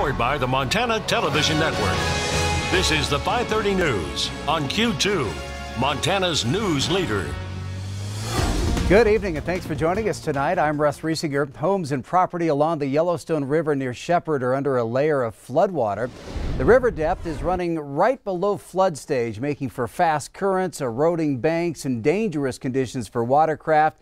Powered by the Montana Television Network. This is the 530 News on Q2, Montana's news leader. Good evening and thanks for joining us tonight. I'm Russ Riesinger. Homes and property along the Yellowstone River near Shepherd are under a layer of floodwater. The river depth is running right below flood stage, making for fast currents, eroding banks, and dangerous conditions for watercraft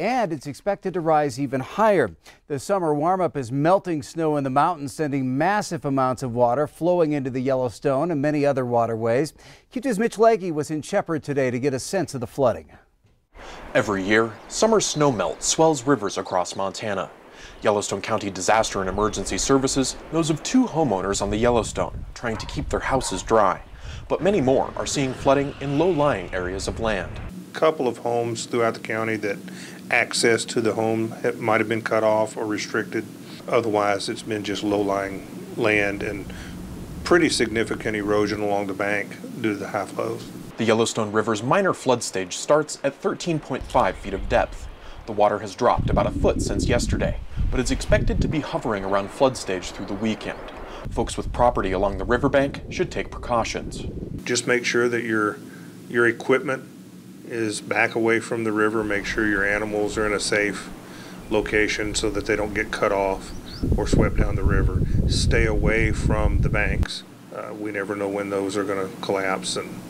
and it's expected to rise even higher. The summer warm-up is melting snow in the mountains, sending massive amounts of water flowing into the Yellowstone and many other waterways. Q2's Mitch Legge was in Shepherd today to get a sense of the flooding. Every year, summer snowmelt swells rivers across Montana. Yellowstone County Disaster and Emergency Services knows of two homeowners on the Yellowstone trying to keep their houses dry. But many more are seeing flooding in low-lying areas of land. Couple of homes throughout the county that access to the home might have been cut off or restricted. Otherwise, it's been just low-lying land and pretty significant erosion along the bank due to the high flows. The Yellowstone River's minor flood stage starts at 13.5 feet of depth. The water has dropped about a foot since yesterday, but it's expected to be hovering around flood stage through the weekend. Folks with property along the riverbank should take precautions. Just make sure that your your equipment is back away from the river. Make sure your animals are in a safe location so that they don't get cut off or swept down the river. Stay away from the banks. Uh, we never know when those are going to collapse and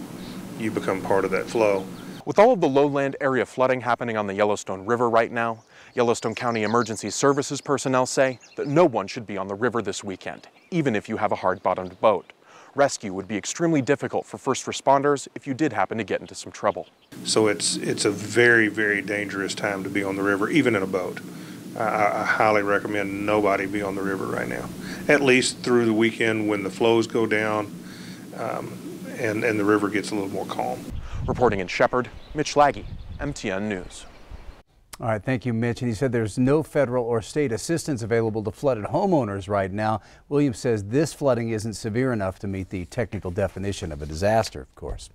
you become part of that flow. With all of the lowland area flooding happening on the Yellowstone River right now, Yellowstone County Emergency Services personnel say that no one should be on the river this weekend, even if you have a hard-bottomed boat. Rescue would be extremely difficult for first responders if you did happen to get into some trouble. So it's it's a very very dangerous time to be on the river, even in a boat. I, I highly recommend nobody be on the river right now, at least through the weekend when the flows go down um, and and the river gets a little more calm. Reporting in Shepherd, Mitch Legge, MTN News. All right, thank you, Mitch. And he said there's no federal or state assistance available to flooded homeowners right now. Williams says this flooding isn't severe enough to meet the technical definition of a disaster, of course.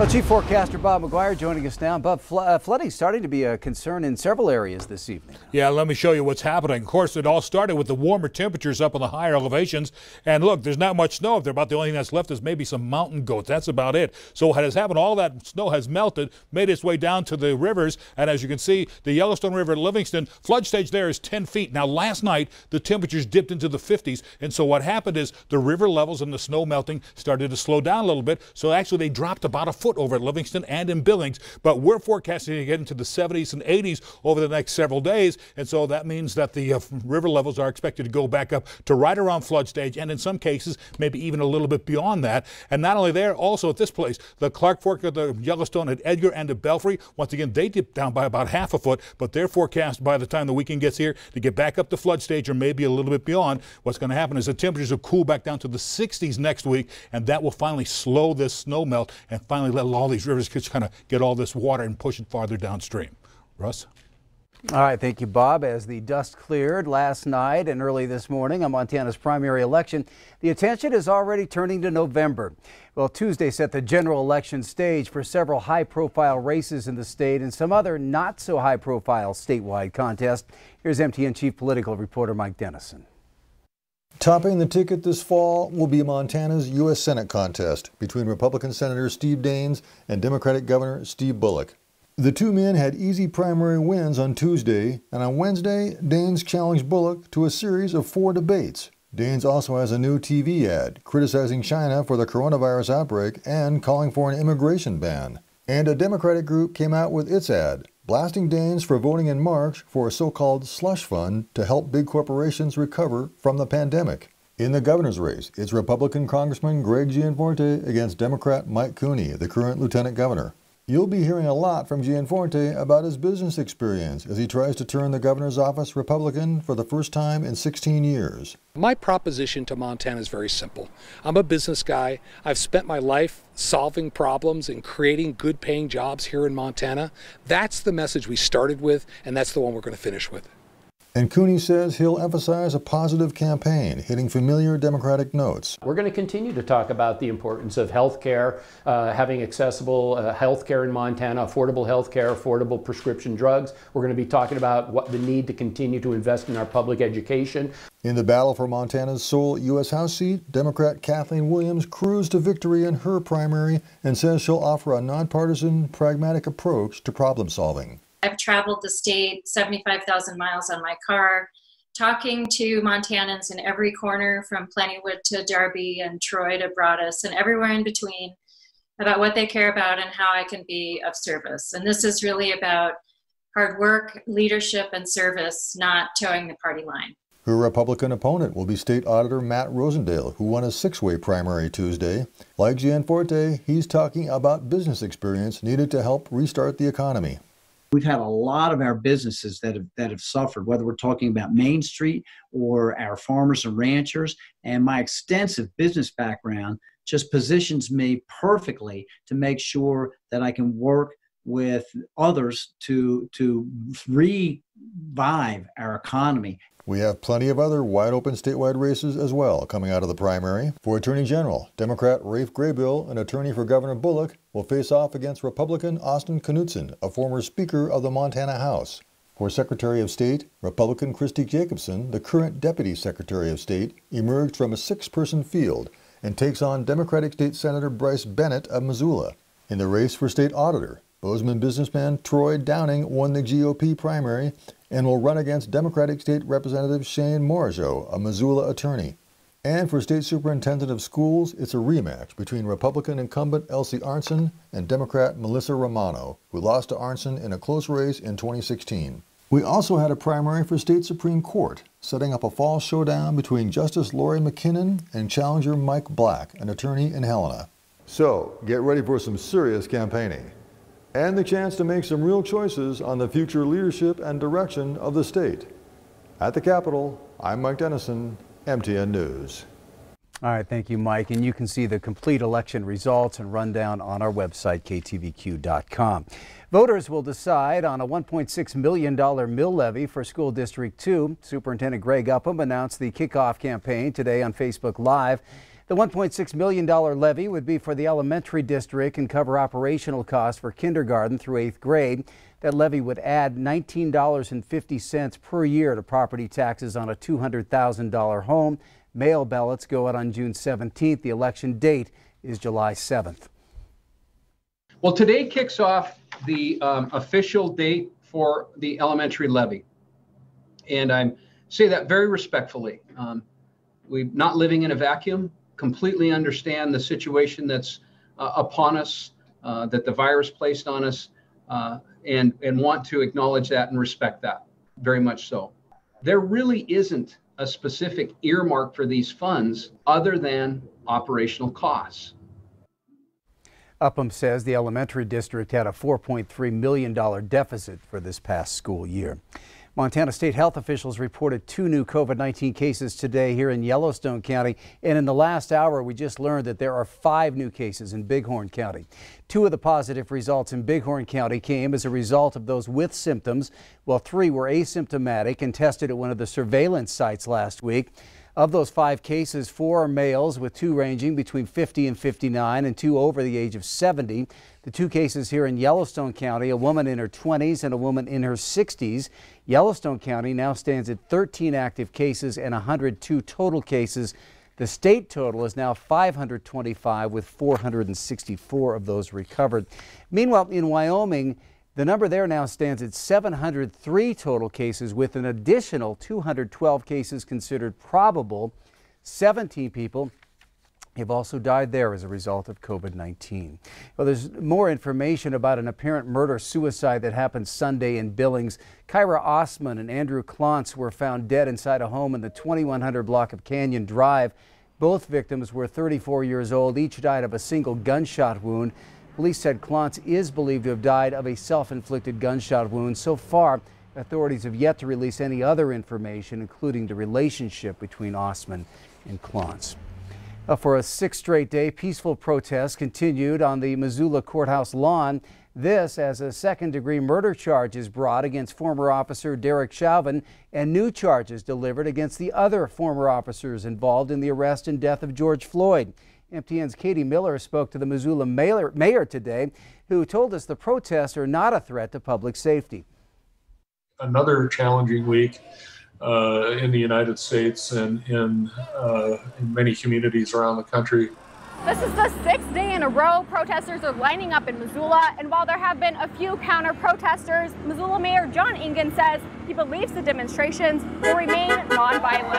Well, Chief Forecaster Bob McGuire joining us now. Bob, fl uh, flooding starting to be a concern in several areas this evening. Yeah, let me show you what's happening. Of course, it all started with the warmer temperatures up on the higher elevations. And look, there's not much snow up there. About the only thing that's left is maybe some mountain goats. That's about it. So what has happened, all that snow has melted, made its way down to the rivers. And as you can see, the Yellowstone River at Livingston, flood stage there is 10 feet. Now, last night, the temperatures dipped into the 50s. And so what happened is the river levels and the snow melting started to slow down a little bit. So actually, they dropped about a foot over at Livingston and in Billings. But we're forecasting to get into the 70s and 80s over the next several days. And so that means that the uh, river levels are expected to go back up to right around flood stage and in some cases maybe even a little bit beyond that. And not only there, also at this place, the Clark Fork of the Yellowstone at Edgar and at Belfry, once again, they dip down by about half a foot, but they're forecast by the time the weekend gets here to get back up to flood stage or maybe a little bit beyond. What's going to happen is the temperatures will cool back down to the 60s next week, and that will finally slow this snow melt and finally let all these rivers just kind of get all this water and push it farther downstream. Russ? All right, thank you, Bob. As the dust cleared last night and early this morning on Montana's primary election, the attention is already turning to November. Well, Tuesday set the general election stage for several high profile races in the state and some other not so high profile statewide contests. Here's MTN Chief Political Reporter Mike Dennison. Topping the ticket this fall will be Montana's U.S. Senate contest between Republican Senator Steve Daines and Democratic Governor Steve Bullock. The two men had easy primary wins on Tuesday, and on Wednesday, Daines challenged Bullock to a series of four debates. Daines also has a new TV ad criticizing China for the coronavirus outbreak and calling for an immigration ban. And a Democratic group came out with its ad blasting Daines for voting in March for a so called slush fund to help big corporations recover from the pandemic. In the governor's race, it's Republican Congressman Greg Gianforte against Democrat Mike Cooney, the current lieutenant governor. You'll be hearing a lot from Gianforte about his business experience as he tries to turn the governor's office Republican for the first time in 16 years. My proposition to Montana is very simple. I'm a business guy. I've spent my life solving problems and creating good paying jobs here in Montana. That's the message we started with, and that's the one we're going to finish with. And Cooney says he'll emphasize a positive campaign, hitting familiar Democratic notes. We're going to continue to talk about the importance of health care, uh, having accessible uh, health care in Montana, affordable health care, affordable prescription drugs. We're going to be talking about what the need to continue to invest in our public education. In the battle for Montana's sole U.S. House seat, Democrat Kathleen Williams cruised to victory in her primary and says she'll offer a nonpartisan, pragmatic approach to problem solving. I've traveled the state 75,000 miles on my car, talking to Montanans in every corner from Plentywood to Darby and Troy to Broadus and everywhere in between about what they care about and how I can be of service. And this is really about hard work, leadership, and service, not toeing the party line. Her Republican opponent will be State Auditor Matt Rosendale, who won a six way primary Tuesday. Like Gianforte, he's talking about business experience needed to help restart the economy. We've had a lot of our businesses that have that have suffered, whether we're talking about Main Street or our farmers and ranchers. And my extensive business background just positions me perfectly to make sure that I can work with others to to revive our economy we have plenty of other wide open statewide races as well coming out of the primary. For Attorney General, Democrat Raph Graybill and attorney for Governor Bullock will face off against Republican Austin Knudsen, a former Speaker of the Montana House. For Secretary of State, Republican Christi Jacobsen, the current Deputy Secretary of State, emerged from a six person field and takes on Democratic State Senator Bryce Bennett of Missoula. In the race for State Auditor, Bozeman businessman Troy Downing won the GOP primary and will run against Democratic State Representative Shane Morigeau, a Missoula attorney. And for State Superintendent of Schools, it's a rematch between Republican incumbent Elsie Arntzen and Democrat Melissa Romano, who lost to Arntzen in a close race in 2016. We also had a primary for State Supreme Court, setting up a fall showdown between Justice Laurie McKinnon and challenger Mike Black, an attorney in Helena. So, get ready for some serious campaigning and the chance to make some real choices on the future leadership and direction of the state. At the Capitol, I'm Mike Dennison, MTN News. All right, thank you, Mike. And you can see the complete election results and rundown on our website, ktvq.com. Voters will decide on a $1.6 million mill levy for School District 2. Superintendent Greg Upham announced the kickoff campaign today on Facebook Live. The $1.6 million levy would be for the elementary district and cover operational costs for kindergarten through eighth grade. That levy would add $19.50 per year to property taxes on a $200,000 home. Mail ballots go out on June 17th. The election date is July 7th. Well, today kicks off the um, official date for the elementary levy. And I say that very respectfully. Um, we're not living in a vacuum completely understand the situation that's uh, upon us, uh, that the virus placed on us, uh, and, and want to acknowledge that and respect that very much so. There really isn't a specific earmark for these funds other than operational costs. Upham says the elementary district had a $4.3 million deficit for this past school year. Montana state health officials reported two new COVID-19 cases today here in Yellowstone County. And in the last hour, we just learned that there are five new cases in Bighorn County. Two of the positive results in Bighorn County came as a result of those with symptoms, while three were asymptomatic and tested at one of the surveillance sites last week. Of those five cases, four are males, with two ranging between 50 and 59 and two over the age of 70. The two cases here in Yellowstone County, a woman in her 20s and a woman in her 60s. Yellowstone County now stands at 13 active cases and 102 total cases. The state total is now 525 with 464 of those recovered. Meanwhile, in Wyoming, the number there now stands at 703 total cases with an additional 212 cases considered probable. 17 people have also died there as a result of COVID 19. Well, there's more information about an apparent murder suicide that happened Sunday in Billings. Kyra Osman and Andrew Klontz were found dead inside a home in the 2100 block of Canyon Drive. Both victims were 34 years old. Each died of a single gunshot wound. Police said Klontz is believed to have died of a self inflicted gunshot wound. So far, authorities have yet to release any other information, including the relationship between Osman and Klontz. Uh, for a sixth straight day, peaceful protests continued on the Missoula Courthouse lawn This as a second degree murder charge is brought against former officer Derek Chauvin and new charges delivered against the other former officers involved in the arrest and death of George Floyd. MTN's Katie Miller spoke to the Missoula mayor, mayor today, who told us the protests are not a threat to public safety. Another challenging week uh, in the United States and in, uh, in many communities around the country. This is the sixth day in a row protesters are lining up in Missoula, and while there have been a few counter protesters, Missoula Mayor John Engen says he believes the demonstrations will remain nonviolent.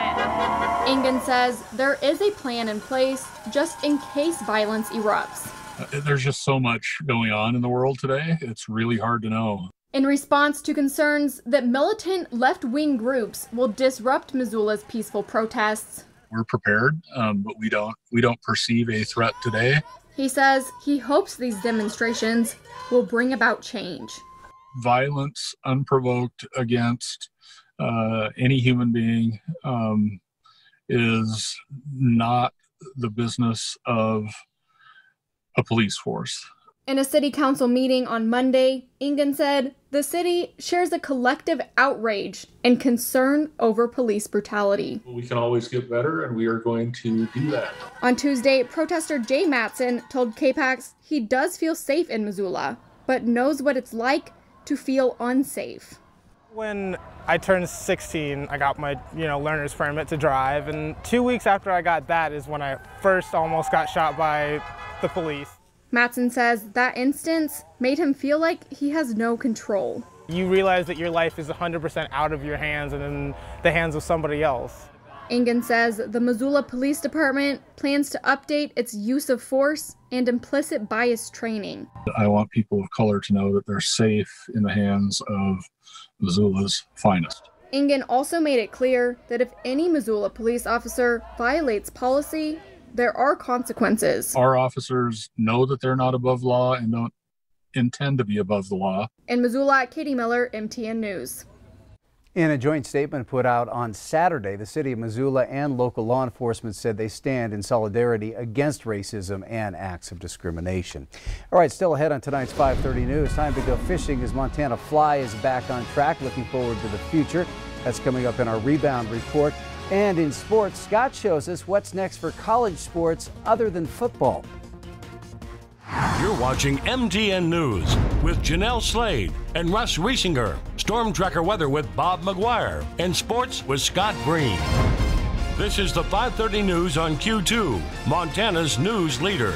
Engen says there is a plan in place just in case violence erupts. Uh, there's just so much going on in the world today, it's really hard to know. In response to concerns that militant left wing groups will disrupt Missoula's peaceful protests, we're prepared, um, but we don't we don't perceive a threat today. He says he hopes these demonstrations will bring about change. Violence unprovoked against uh, any human being um, is not the business of a police force. In a city council meeting on Monday, Engen said the city shares a collective outrage and concern over police brutality. We can always get better, and we are going to do that. On Tuesday, protester Jay Matson told KPAX he does feel safe in Missoula, but knows what it's like to feel unsafe. When I turned 16, I got my, you know, learner's permit to drive, and two weeks after I got that is when I first almost got shot by the police. Matson says that instance made him feel like he has no control. You realize that your life is 100% out of your hands and in the hands of somebody else. Engen says the Missoula Police Department plans to update its use of force and implicit bias training. I want people of color to know that they're safe in the hands of Missoula's finest. Engen also made it clear that if any Missoula police officer violates policy, there are consequences. Our officers know that they're not above law and don't intend to be above the law. In Missoula, Katie Miller, MTN News. In a joint statement put out on Saturday, the city of Missoula and local law enforcement said they stand in solidarity against racism and acts of discrimination. All right, still ahead on tonight's 530 News. Time to go fishing as Montana Fly is back on track. Looking forward to the future. That's coming up in our rebound report. And in sports, Scott shows us what's next for college sports other than football. You're watching MTN News with Janelle Slade and Russ Riesinger. Storm Tracker weather with Bob McGuire. And sports with Scott Green. This is the 530 News on Q2, Montana's news leader.